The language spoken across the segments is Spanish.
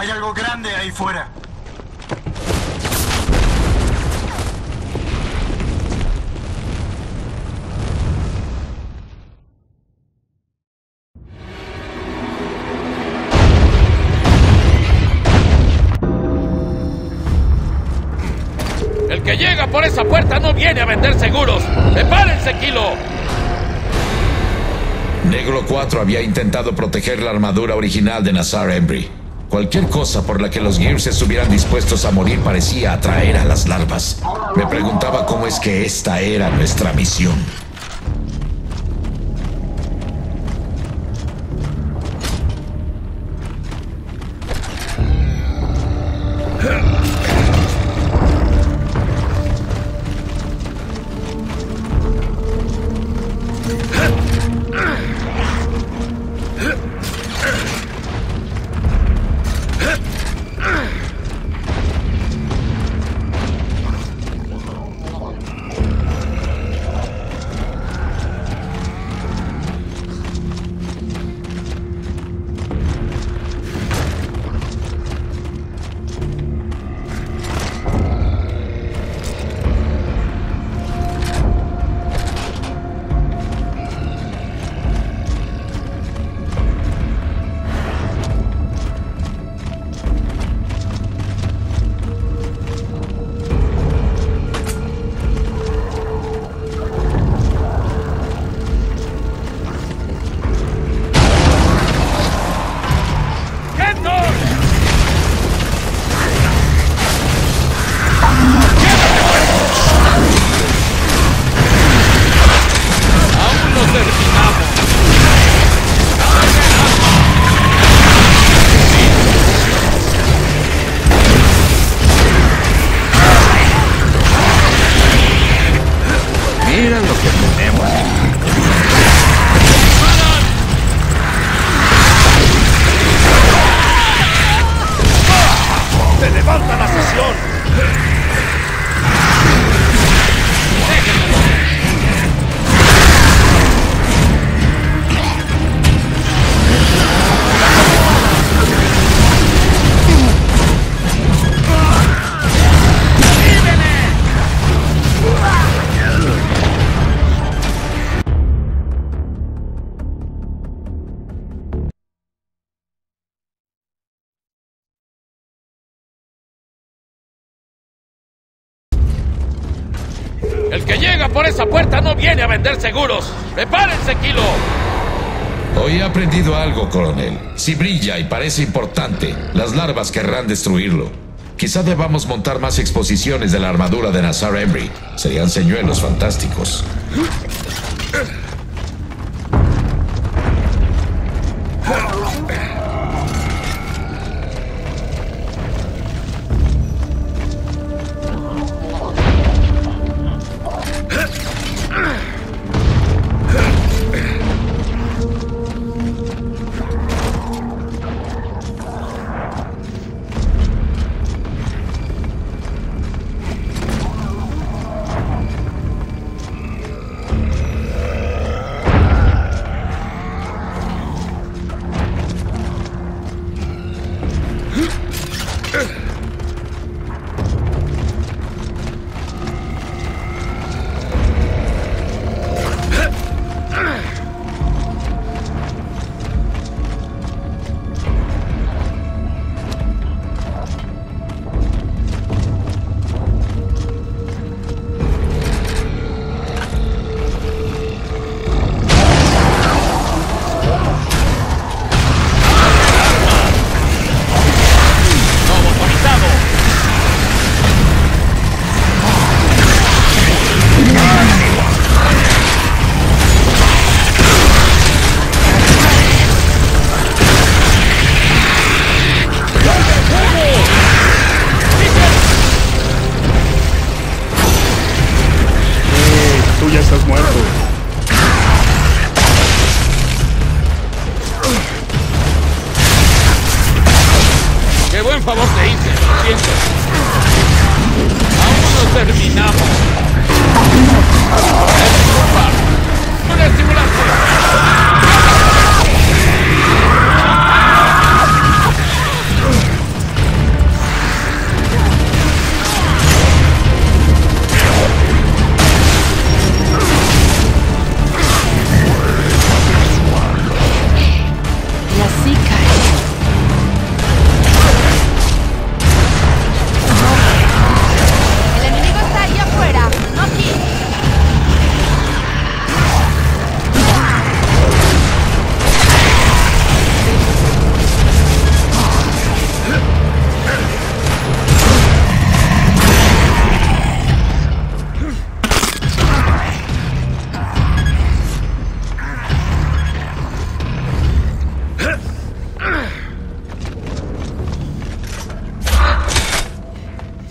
Hay algo grande ahí fuera. El que llega por esa puerta no viene a vender seguros. ¡Prepárense, Kilo! Negro 4 había intentado proteger la armadura original de Nazar Embry. Cualquier cosa por la que los Gears estuvieran dispuestos a morir parecía atraer a las larvas. Me preguntaba cómo es que esta era nuestra misión. Esa puerta no viene a vender seguros. ¡Prepárense, Kilo! Hoy he aprendido algo, coronel. Si brilla y parece importante, las larvas querrán destruirlo. Quizá debamos montar más exposiciones de la armadura de Nazar Embry. Serían señuelos fantásticos.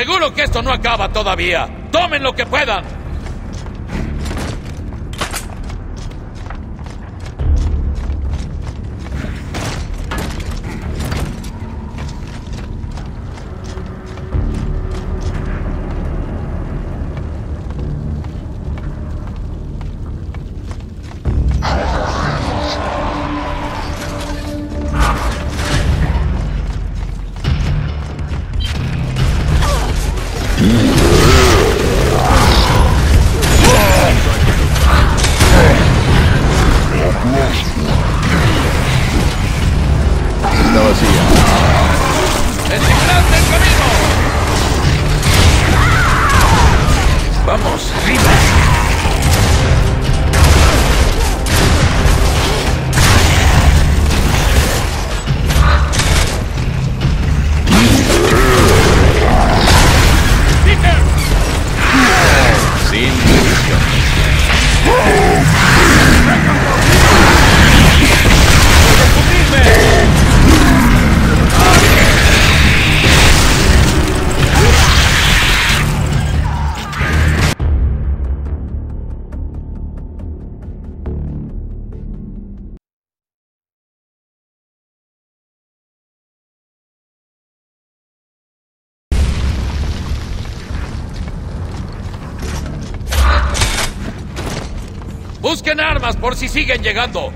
Seguro que esto no acaba todavía. Tomen lo que puedan. Busquen armas por si siguen llegando.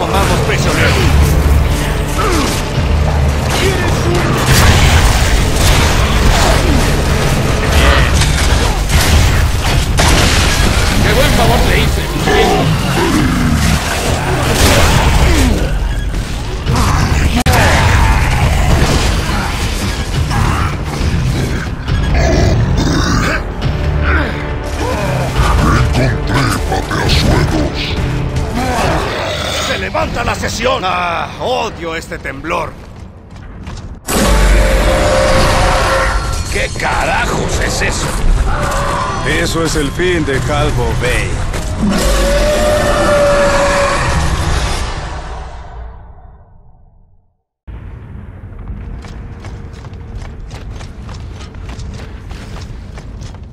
Hoy no levanta la sesión! ¡Ah! ¡Odio este temblor! ¿Qué carajos es eso? Eso es el fin de Calvo Bay.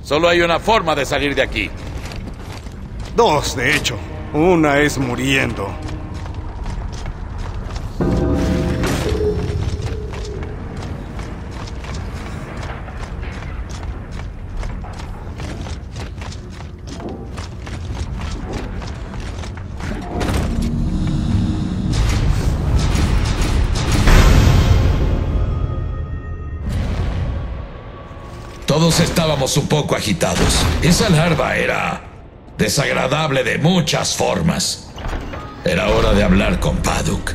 Solo hay una forma de salir de aquí. Dos, de hecho. Una es muriendo. Un poco agitados. Esa larva era desagradable de muchas formas. Era hora de hablar con Paduk.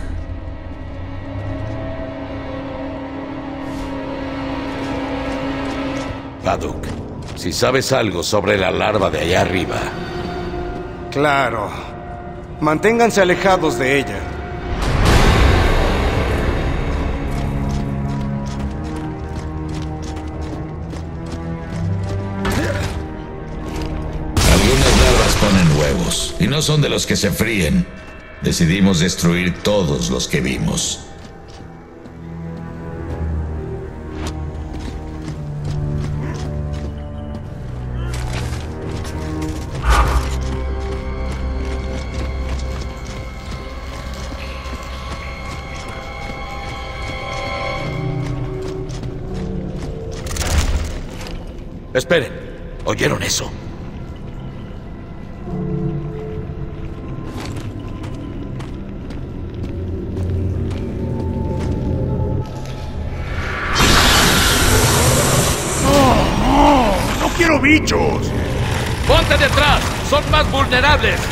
Paduk, si sabes algo sobre la larva de allá arriba, Claro. Manténganse alejados de ella. Y no son de los que se fríen. Decidimos destruir todos los que vimos. esperen. ¿Oyeron eso? Bichos! ¡Ponte detrás! ¡Son más vulnerables!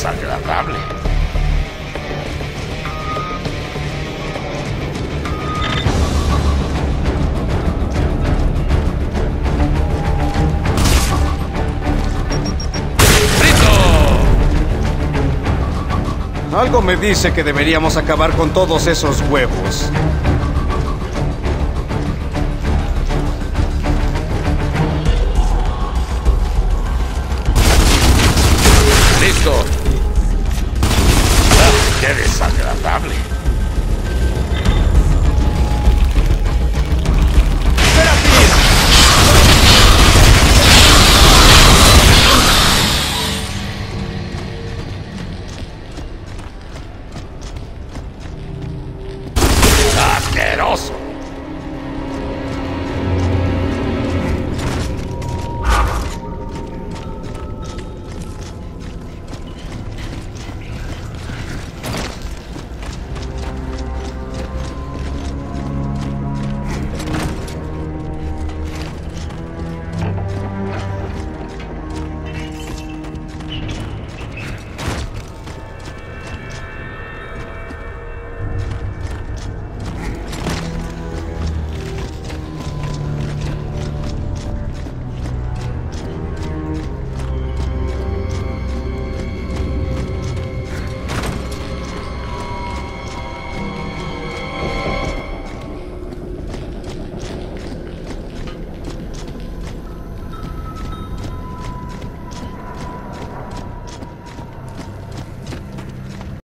Desagradable! ¡Frito! Algo me dice que deberíamos acabar con todos esos huevos.